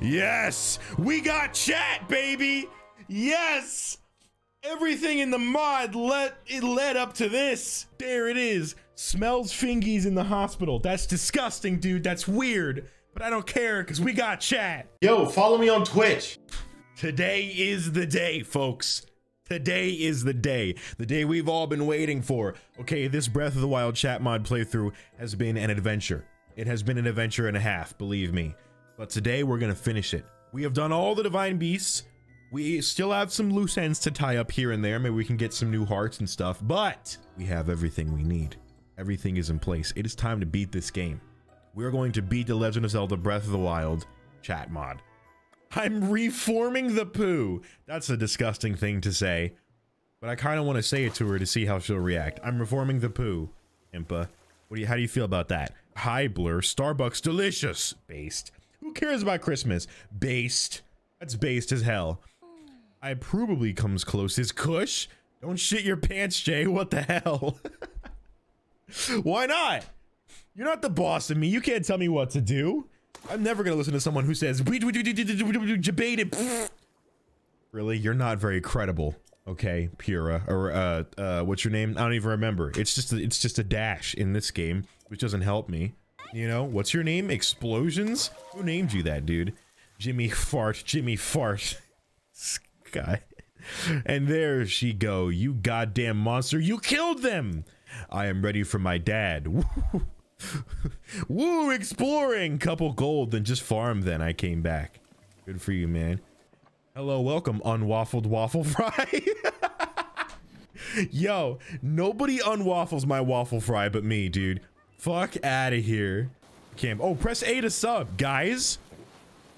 Yes, we got chat, baby. Yes. Everything in the mod led it led up to this. There it is. Smells fingies in the hospital. That's disgusting, dude. That's weird. But I don't care because we got chat. Yo, follow me on Twitch. Today is the day, folks. Today is the day. The day we've all been waiting for. Okay, this Breath of the Wild chat mod playthrough has been an adventure. It has been an adventure and a half, believe me. But today we're gonna finish it. We have done all the divine beasts. We still have some loose ends to tie up here and there. Maybe we can get some new hearts and stuff, but we have everything we need. Everything is in place. It is time to beat this game. We're going to beat The Legend of Zelda Breath of the Wild chat mod. I'm reforming the poo. That's a disgusting thing to say, but I kind of want to say it to her to see how she'll react. I'm reforming the poo, Impa. What do you, how do you feel about that? Hi, Blur. Starbucks delicious. Based. Who cares about Christmas? Based. That's based as hell. I probably comes close as Kush. Don't shit your pants, Jay. What the hell? Why not? You're not the boss of me. You can't tell me what to do. I'm never gonna listen to someone who says debated. Really, you're not very credible. Okay, Purah or uh uh what's your name? I don't even remember. It's just a, it's just a dash in this game, which doesn't help me. You know, what's your name? Explosions? Who named you that, dude? Jimmy Fart, Jimmy Fart. Sky. And there she go. You goddamn monster. You killed them. I am ready for my dad. Woo, Woo, exploring! Couple gold, then just farm then. I came back. Good for you, man. Hello, welcome, unwaffled waffle fry. Yo, nobody unwaffles my waffle fry but me, dude. Fuck out of here. Cam. Oh, press A to sub, guys.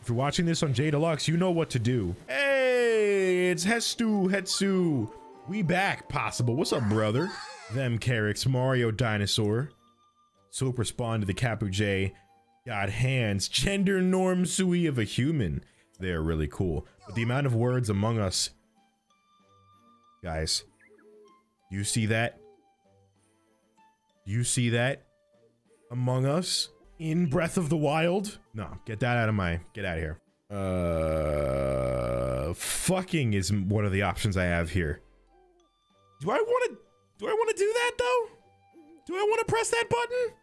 If you're watching this on J Deluxe, you know what to do. Hey, it's Hestu, Hetsu. We back, possible. What's up, brother? Them Carricks, Mario Dinosaur. Soap respond to the Capu J. Got hands, gender norm sui of a human. They're really cool. But the amount of words among us. Guys, you see that? You see that? Among Us in Breath of the Wild? No, get that out of my, get out of here. Uh, fucking is one of the options I have here. Do I want to, do I want to do that though? Do I want to press that button?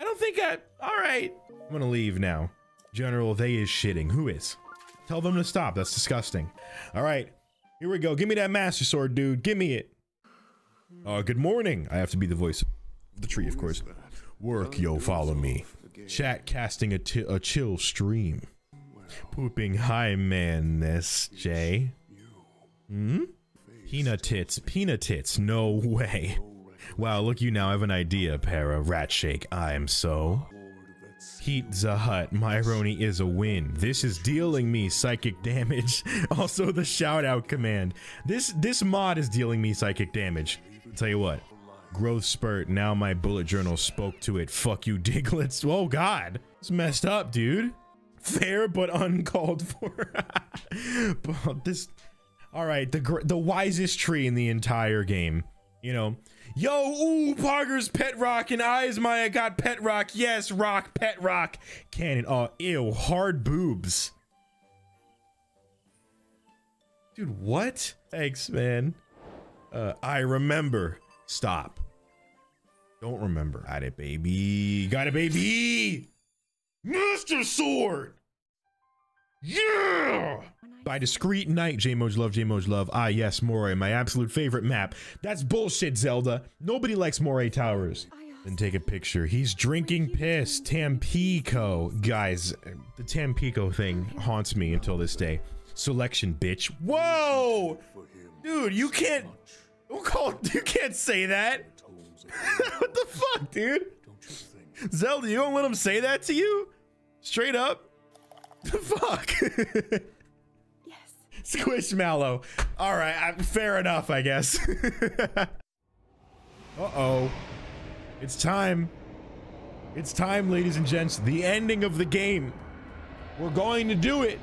I don't think I, all right. I'm gonna leave now. General, they is shitting. Who is? Tell them to stop. That's disgusting. All right, here we go. Give me that Master Sword, dude. Give me it. Uh, good morning. I have to be the voice of the tree, of course. Work, yo, follow me. Chat casting a, a chill stream. Pooping high man this, Jay. Hmm? Peanut tits, peanut tits, no way. Wow, look you now have an idea, Para. Rat shake, I am so. Heat hut, Myroni is a win. This is dealing me psychic damage. Also the shout out command. This this mod is dealing me psychic damage. I'll tell you what. Growth spurt. Now my bullet journal spoke to it. Fuck you, Diglets. Oh God, it's messed up, dude. Fair but uncalled for. but this. All right, the the wisest tree in the entire game. You know, yo, ooh, Parker's pet rock and eyes Maya got pet rock. Yes, rock, pet rock. Cannon. Oh, ew, hard boobs. Dude, what? Thanks, man. Uh, I remember. Stop. Don't remember. Got it, baby. Got it, baby. Master Sword. Yeah. By Discreet Night, J-Moj Love, J-Moj Love. Ah, yes, Moray, my absolute favorite map. That's bullshit, Zelda. Nobody likes Moray Towers. Then take a picture. He's drinking piss. Tampico. Guys, the Tampico thing haunts me until this day. Selection, bitch. Whoa! Dude, you can't... Don't call... You can't say that. what the fuck, dude? Zelda, you don't let him say that to you? Straight up? The fuck? yes. Squishmallow. All right, I, fair enough, I guess. Uh-oh. It's time. It's time, ladies and gents. The ending of the game. We're going to do it.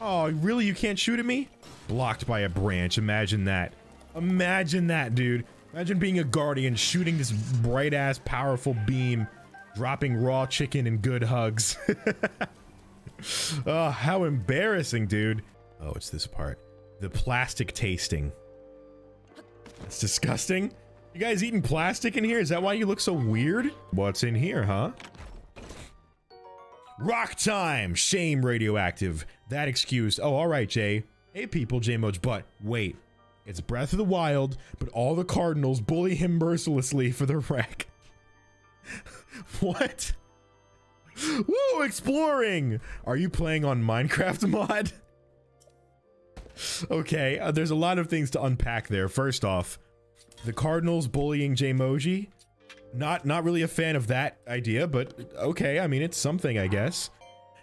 Oh, really? You can't shoot at me? Blocked by a branch. Imagine that. Imagine that, dude. Imagine being a guardian, shooting this bright ass, powerful beam, dropping raw chicken and good hugs. oh, how embarrassing, dude. Oh, it's this part. The plastic tasting. It's disgusting. You guys eating plastic in here? Is that why you look so weird? What's in here, huh? Rock time! Shame radioactive. That excuse. Oh, alright, Jay. Hey, people, J Moj, but wait. It's Breath of the Wild, but all the Cardinals bully him mercilessly for the wreck. what? Woo, exploring! Are you playing on Minecraft mod? okay, uh, there's a lot of things to unpack there. First off, the Cardinals bullying JayMoji. Not not really a fan of that idea, but okay, I mean it's something, I guess.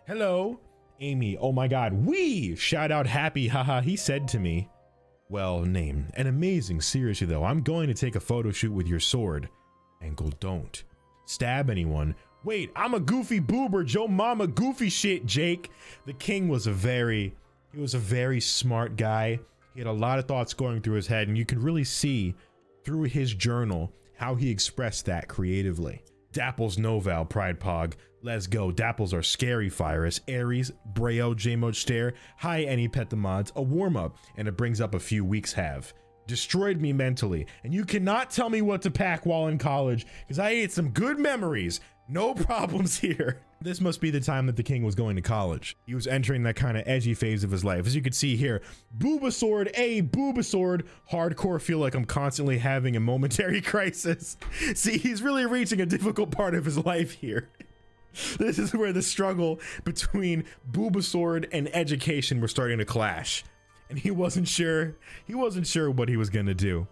Hello, Amy. Oh my god. We shout out happy haha he said to me. Well, name. And amazing. Seriously though, I'm going to take a photo shoot with your sword. Ankle don't. Stab anyone. Wait, I'm a goofy boober, Joe Mama goofy shit, Jake. The king was a very he was a very smart guy. He had a lot of thoughts going through his head, and you could really see through his journal how he expressed that creatively. Dapples Noval, Pride Pog, Let's Go, Dapples are Scary Virus, Aries, Brayo, Jmo Stare, Hi Any Pet the Mods, a warm up, and it brings up a few weeks have. Destroyed me mentally, and you cannot tell me what to pack while in college, because I ate some good memories. No problems here. This must be the time that the king was going to college. He was entering that kind of edgy phase of his life. As you can see here, Booba Sword, a Booba Sword, hardcore feel like I'm constantly having a momentary crisis. See, he's really reaching a difficult part of his life here. This is where the struggle between Booba Sword and education were starting to clash. And he wasn't sure, he wasn't sure what he was gonna do.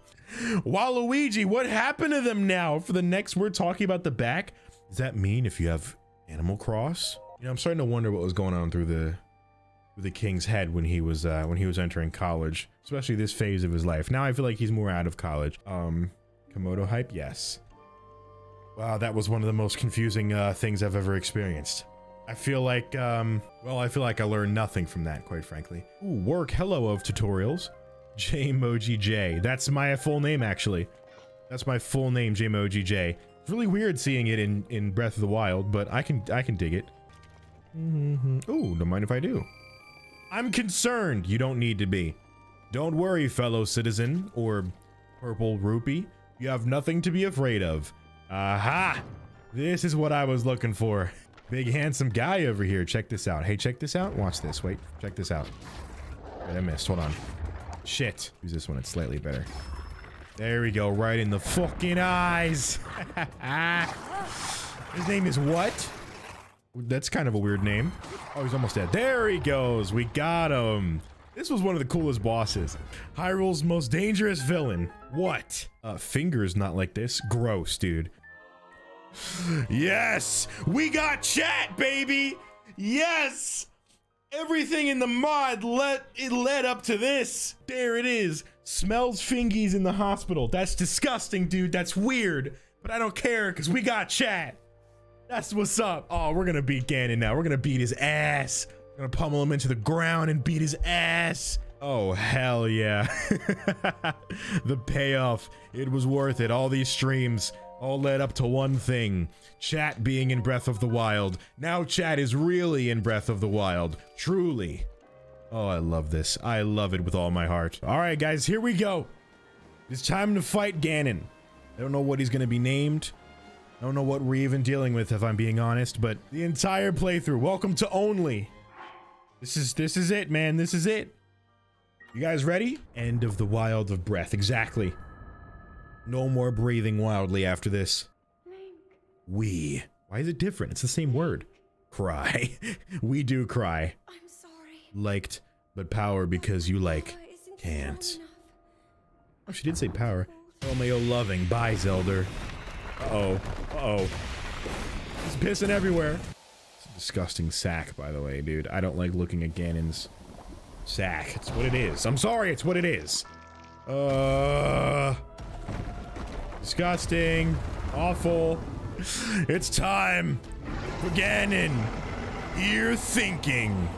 Waluigi, what happened to them now? For the next, we're talking about the back. Does that mean if you have Animal Cross? You know, I'm starting to wonder what was going on through the the king's head when he was uh, when he was entering college, especially this phase of his life. Now I feel like he's more out of college. Um, Komodo hype, yes. Wow, that was one of the most confusing uh, things I've ever experienced. I feel like, um, well, I feel like I learned nothing from that, quite frankly. Ooh, work hello of tutorials. JayMoji J. That's my full name, actually. That's my full name, JayMoji J. It's really weird seeing it in, in Breath of the Wild, but I can I can dig it. Mm -hmm. Ooh, don't mind if I do. I'm concerned. You don't need to be. Don't worry, fellow citizen, or purple rupee. You have nothing to be afraid of. Aha! This is what I was looking for. Big handsome guy over here. Check this out. Hey, check this out. Watch this. Wait, check this out. Wait, I missed. Hold on. Shit. Use this one. It's slightly better. There we go. Right in the fucking eyes. His name is what? That's kind of a weird name. Oh, he's almost dead. There he goes. We got him. This was one of the coolest bosses. Hyrule's most dangerous villain. What? Uh, fingers not like this. Gross, dude. Yes! We got chat, baby! Yes! Everything in the mod let it led up to this. There it is. Smells fingies in the hospital. That's disgusting, dude. That's weird. But I don't care because we got chat. That's what's up. Oh, we're gonna beat Ganon now. We're gonna beat his ass. Gonna pummel him into the ground and beat his ass. Oh, hell yeah. the payoff. It was worth it. All these streams all led up to one thing. Chat being in Breath of the Wild. Now chat is really in Breath of the Wild. Truly. Oh, I love this. I love it with all my heart. All right, guys, here we go. It's time to fight Ganon. I don't know what he's going to be named. I don't know what we're even dealing with, if I'm being honest, but the entire playthrough. Welcome to Only. This is this is it, man. This is it. You guys ready? End of the Wild of Breath. Exactly. No more breathing wildly after this. We. Why is it different? It's the same word. Cry. we do cry. I'm sorry. Liked, but power because you like can't. Oh, she did say power. Oh, Romeo loving. Bye, Zelda. Uh-oh. Uh-oh. He's pissing everywhere. Disgusting sack, by the way, dude. I don't like looking at Ganon's sack. It's what it is. I'm sorry, it's what it is. Uh... Disgusting. Awful. It's time for Ganon. Here thinking.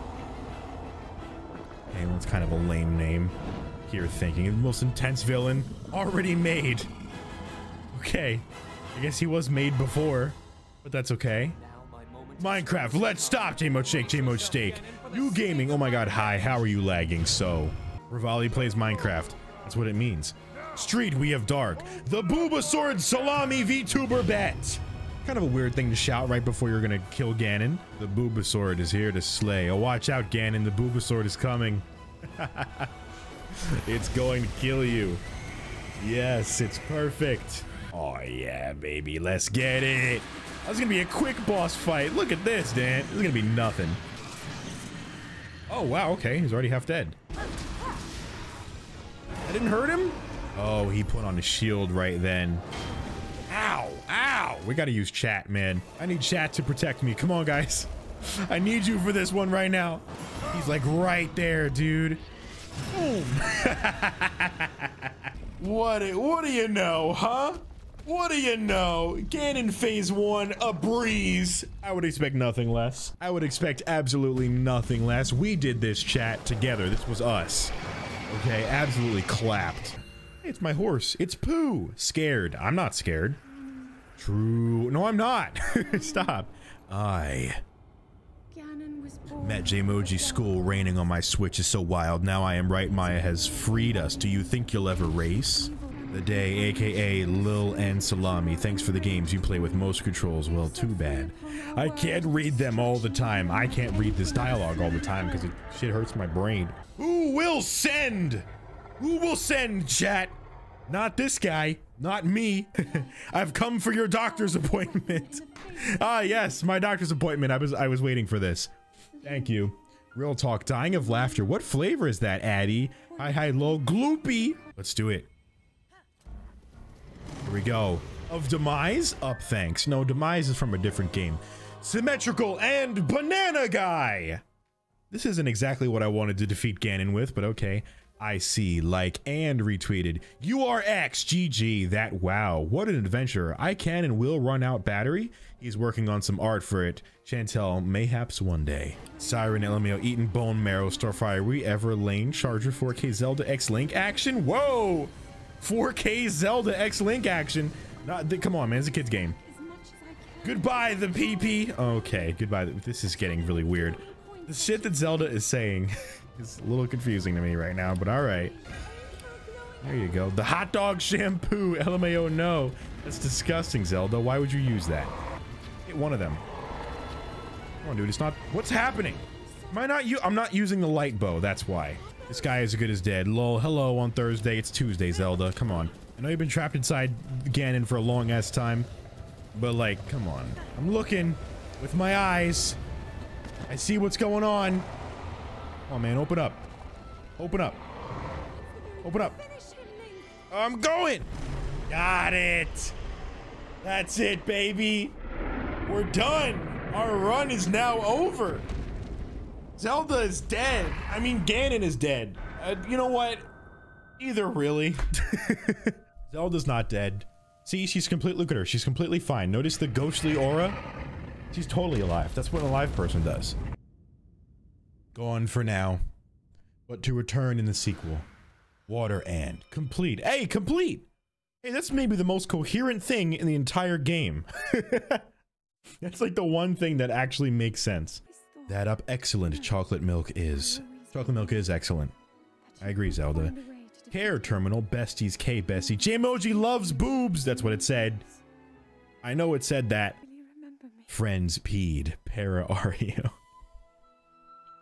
Okay, well, it's kind of a lame name. Here thinking. The most intense villain already made. Okay. I guess he was made before, but that's okay. Minecraft, let's stop JMO Shake, JMO Steak. New gaming, oh my god, hi, how are you lagging so? Revali plays Minecraft, that's what it means. Street, we have dark. The Booba Sword Salami VTuber bet. Kind of a weird thing to shout right before you're gonna kill Ganon. The Booba Sword is here to slay. Oh, watch out, Ganon, the Booba Sword is coming. it's going to kill you. Yes, it's perfect. Oh yeah, baby, let's get it. That's gonna be a quick boss fight. Look at this, Dan. This is gonna be nothing. Oh wow, okay, he's already half dead. I didn't hurt him? Oh, he put on a shield right then. Ow, ow. We gotta use chat, man. I need chat to protect me. Come on, guys. I need you for this one right now. He's like right there, dude. Boom. what, what do you know, huh? What do you know? Ganon phase one, a breeze. I would expect nothing less. I would expect absolutely nothing less. We did this chat together. This was us. Okay, absolutely clapped. It's my horse. It's Pooh. Scared. I'm not scared. True. No, I'm not. Stop. I met JayMoji School raining on my Switch is so wild. Now I am right. Maya has freed us. Do you think you'll ever race? The day, aka Lil and Salami. Thanks for the games you play with most controls. Well, too bad. I can't read them all the time. I can't read this dialogue all the time because it shit hurts my brain. Who will send? Who will send, chat? Not this guy. Not me. I've come for your doctor's appointment. ah, yes, my doctor's appointment. I was I was waiting for this. Thank you. Real talk. Dying of laughter. What flavor is that, Addy? Hi, hi, low. Gloopy. Let's do it. Here we go. Of Demise? Up, thanks. No, Demise is from a different game. Symmetrical and Banana Guy! This isn't exactly what I wanted to defeat Ganon with, but okay. I see, like, and retweeted. You are X, GG, that wow, what an adventure. I can and will run out battery. He's working on some art for it. Chantel, mayhaps one day. Siren LMAO, eating bone marrow, Starfire, we ever lane, Charger 4K Zelda X Link action? Whoa! 4K Zelda X Link action. Not, come on, man, it's a kid's game. Goodbye, the PP. Okay, goodbye. This is getting really weird. The shit that Zelda is saying is a little confusing to me right now, but all right. There you go. The hot dog shampoo. LMAO, no. That's disgusting, Zelda. Why would you use that? Get one of them. Come on, dude. It's not... What's happening? Am I not... you? I'm not using the light bow. That's why. This guy is as good as dead. Lol. Hello on Thursday. It's Tuesday, Zelda. Come on. I know you've been trapped inside Ganon for a long ass time. But like, come on. I'm looking with my eyes. I see what's going on. Oh man, open up. Open up. Open up. I'm going. Got it. That's it, baby. We're done. Our run is now over. Zelda is dead. I mean, Ganon is dead. Uh, you know what? Either really. Zelda's not dead. See, she's completely, look at her. She's completely fine. Notice the ghostly aura? She's totally alive. That's what a live person does. Gone for now. But to return in the sequel. Water and complete. Hey, complete! Hey, that's maybe the most coherent thing in the entire game. that's like the one thing that actually makes sense. That up excellent chocolate milk is. Chocolate milk is excellent. I agree, Zelda. Care terminal, besties K bestie. JayMoji loves boobs. That's what it said. I know it said that. Friends peed. Para Ario.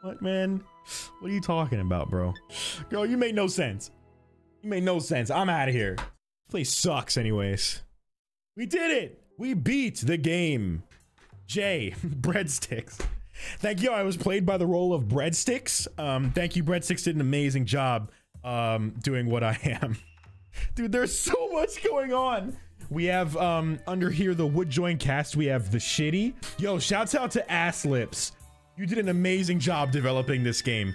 What man? What are you talking about, bro? Girl, you made no sense. You made no sense. I'm out of here. This place sucks anyways. We did it. We beat the game. Jay, breadsticks. Thank you. I was played by the role of breadsticks. Um, thank you. Breadsticks did an amazing job um, doing what I am. Dude, there's so much going on. We have um under here the wood joint cast. We have the shitty. Yo, shouts out to Ass Lips. You did an amazing job developing this game.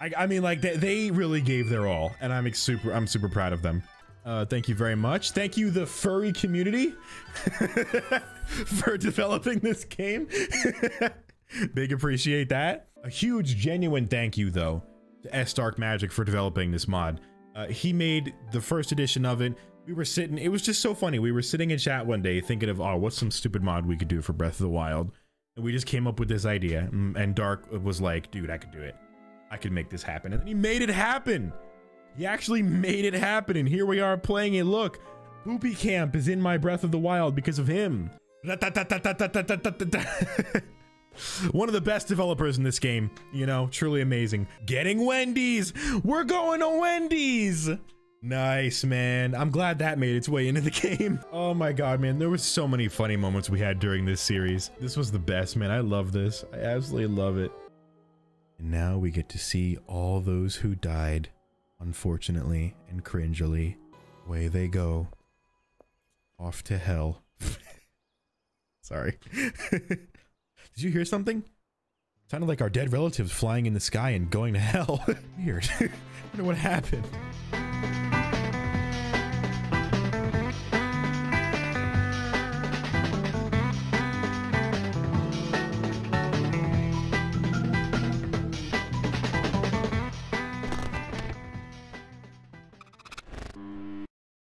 I, I mean, like they, they really gave their all, and I'm super I'm super proud of them. Uh, thank you very much. Thank you, the furry community, for developing this game. Big appreciate that. A huge, genuine thank you, though, to S Dark Magic for developing this mod. Uh, he made the first edition of it. We were sitting, it was just so funny. We were sitting in chat one day thinking of, oh, what's some stupid mod we could do for Breath of the Wild? And we just came up with this idea. And Dark was like, dude, I could do it. I could make this happen. And then he made it happen. He actually made it happen. And here we are playing it. Look, Boopy Camp is in my Breath of the Wild because of him. One of the best developers in this game, you know, truly amazing. Getting Wendy's! We're going to Wendy's! Nice, man. I'm glad that made its way into the game. Oh my god, man. There were so many funny moments we had during this series. This was the best, man. I love this. I absolutely love it. And now we get to see all those who died, unfortunately and cringily. Away they go. Off to hell. Sorry. Did you hear something? Sounded like our dead relatives flying in the sky and going to hell. Weird. I wonder what happened.